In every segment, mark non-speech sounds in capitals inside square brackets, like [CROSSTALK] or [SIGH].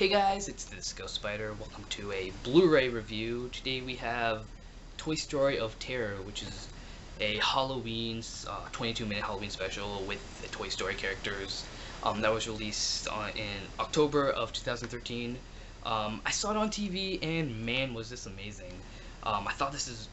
Hey guys, it's Disco Spider. Welcome to a Blu-ray review. Today we have Toy Story of Terror, which is a Halloween, 22-minute uh, Halloween special with the Toy Story characters. Um, that was released uh, in October of 2013. Um, I saw it on TV, and man, was this amazing. Um, I thought this is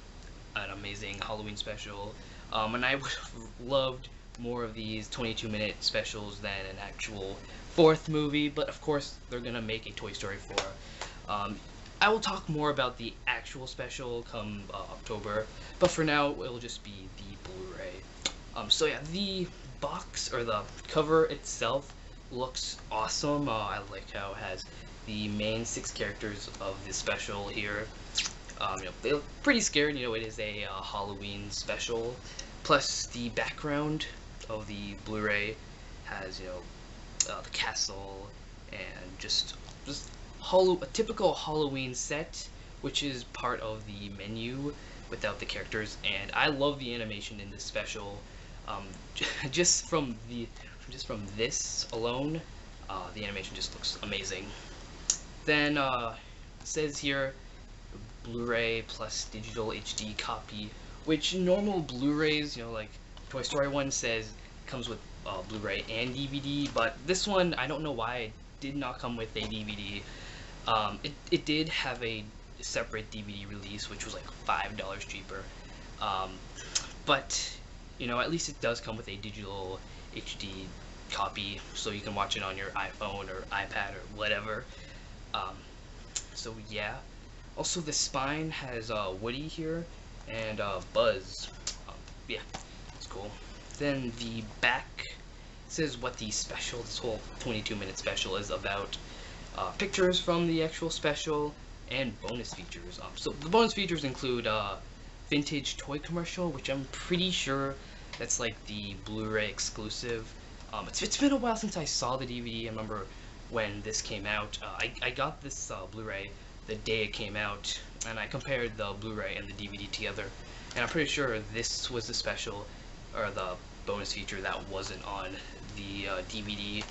an amazing Halloween special, um, and I [LAUGHS] would have loved more of these 22-minute specials than an actual fourth movie, but of course they're gonna make a Toy Story 4. Um, I will talk more about the actual special come uh, October, but for now it'll just be the Blu-ray. Um, so yeah, the box or the cover itself looks awesome. Uh, I like how it has the main six characters of the special here. Um, you know, they look pretty scared. You know, it is a uh, Halloween special. Plus, the background of the Blu-ray has you know uh, the castle, and just just a typical Halloween set, which is part of the menu without the characters. And I love the animation in this special. Um, [LAUGHS] just from the just from this alone, uh, the animation just looks amazing. Then uh, says here, Blu-ray plus digital HD copy, which normal Blu-rays, you know, like Toy Story 1 says comes with uh, Blu-ray and DVD, but this one, I don't know why it did not come with a DVD. Um, it, it did have a separate DVD release, which was like $5 cheaper. Um, but, you know, at least it does come with a digital HD copy, so you can watch it on your iPhone or iPad or whatever. Um, so yeah. Also, the spine has uh, Woody here and uh, Buzz. Um, yeah, it's cool. Then the back says what the special, this whole 22 minute special is about. Uh, pictures from the actual special and bonus features. Um, so the bonus features include uh, vintage toy commercial, which I'm pretty sure that's like the Blu-ray exclusive. Um, it's, it's been a while since I saw the DVD. I remember when this came out. Uh, I, I got this uh, Blu-ray the day it came out, and I compared the Blu-ray and the DVD together, and I'm pretty sure this was the special, or the bonus feature that wasn't on the uh, DVD.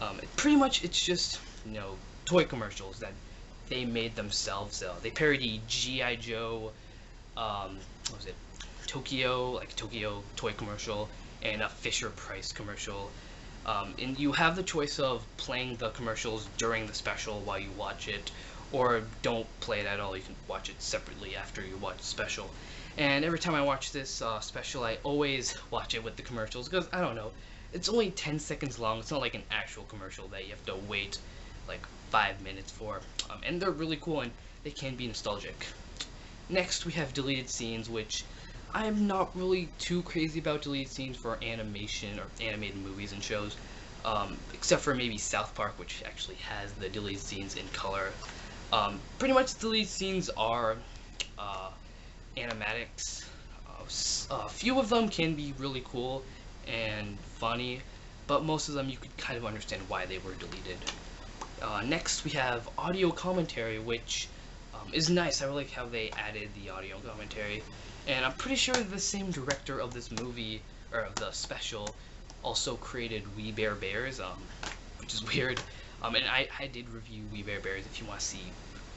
Um, pretty much, it's just you know toy commercials that they made themselves. Uh, they parody GI Joe, um, what was it, Tokyo, like Tokyo toy commercial, and a Fisher Price commercial. Um, and you have the choice of playing the commercials during the special while you watch it, or don't play it at all. You can watch it separately after you watch the special. And every time I watch this uh, special, I always watch it with the commercials because I don't know it's only 10 seconds long. It's not like an actual commercial that you have to wait like 5 minutes for. Um, and they're really cool and they can be nostalgic. Next, we have deleted scenes, which I'm not really too crazy about deleted scenes for animation or animated movies and shows. Um, except for maybe South Park, which actually has the deleted scenes in color. Um, pretty much deleted scenes are uh, animatics. Uh, a few of them can be really cool, and funny, but most of them you could kind of understand why they were deleted. Uh, next, we have audio commentary, which um, is nice. I really like how they added the audio commentary. And I'm pretty sure the same director of this movie, or of the special, also created We Bare Bears, um, which is [LAUGHS] weird. Um, and I, I did review We Bare Bears if you want to see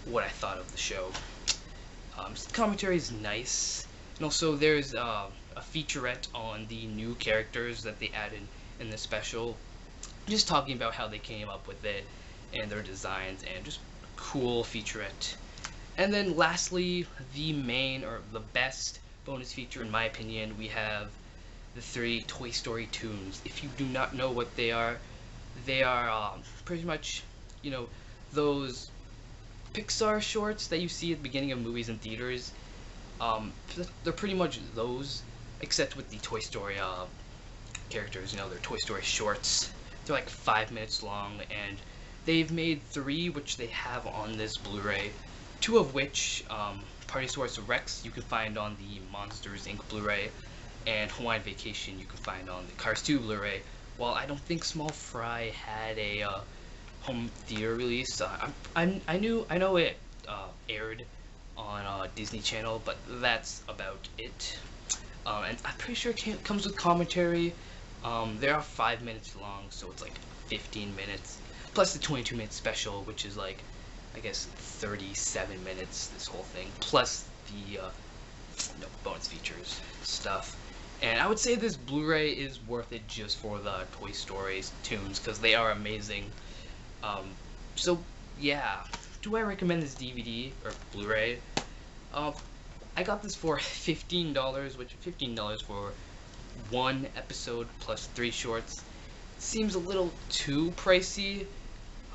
what I thought of the show. Um, commentary is nice. And also, there's uh, a featurette on the new characters that they added in the special. Just talking about how they came up with it and their designs and just cool featurette. And then lastly, the main or the best bonus feature in my opinion, we have the three Toy Story tunes. If you do not know what they are, they are um, pretty much, you know, those Pixar shorts that you see at the beginning of movies in theaters. Um, they're pretty much those, except with the Toy Story uh, characters. You know, they're Toy Story shorts. They're like five minutes long, and they've made three, which they have on this Blu-ray. Two of which, um, Partysaurus Rex, you can find on the Monsters Inc. Blu-ray, and Hawaiian Vacation you can find on the Cars 2 Blu-ray. While I don't think Small Fry had a uh, home theater release, uh, I, I, knew I know it uh, aired on uh, Disney Channel, but that's about it. Um, and I'm pretty sure it comes with commentary. Um, they are five minutes long, so it's like 15 minutes. plus the 22 minute special, which is like, I guess 37 minutes. This whole thing, plus the uh, know, bonus features stuff. And I would say this Blu-ray is worth it just for the Toy Story tunes because they are amazing. Um, so yeah, do I recommend this DVD or Blu-ray? Uh, I got this for [LAUGHS] $15, which $15 for one episode plus three shorts seems a little too pricey,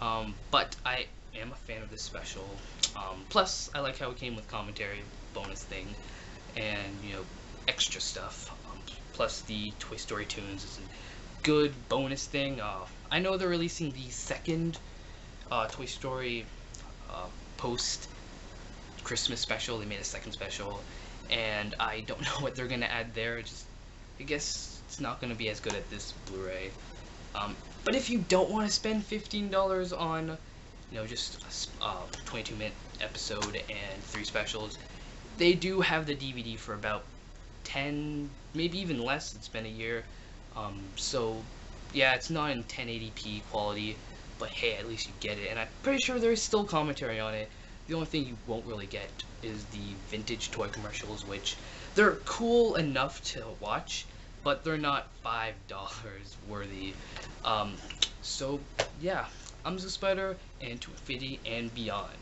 um, but I am a fan of this special. Um, plus, I like how it came with commentary, bonus thing, and you know, extra stuff. Um, plus, the Toy Story tunes is a good bonus thing. Uh, I know they're releasing the second uh, Toy Story uh, post Christmas special. They made a second special, and I don't [LAUGHS] know what they're gonna add there. Just, I guess it's not gonna be as good at this Blu-ray. Um, but if you don't want to spend $15 on, you know, just a uh, 22 minute episode and three specials, they do have the DVD for about 10, maybe even less. It's been a year. Um, so, yeah, it's not in 1080p quality, but hey, at least you get it. And I'm pretty sure there is still commentary on it. The only thing you won't really get is the vintage toy commercials, which they're cool enough to watch, but they're not five dollars [LAUGHS] worthy. Um, so yeah, I'm the Spider, and to infinity and beyond.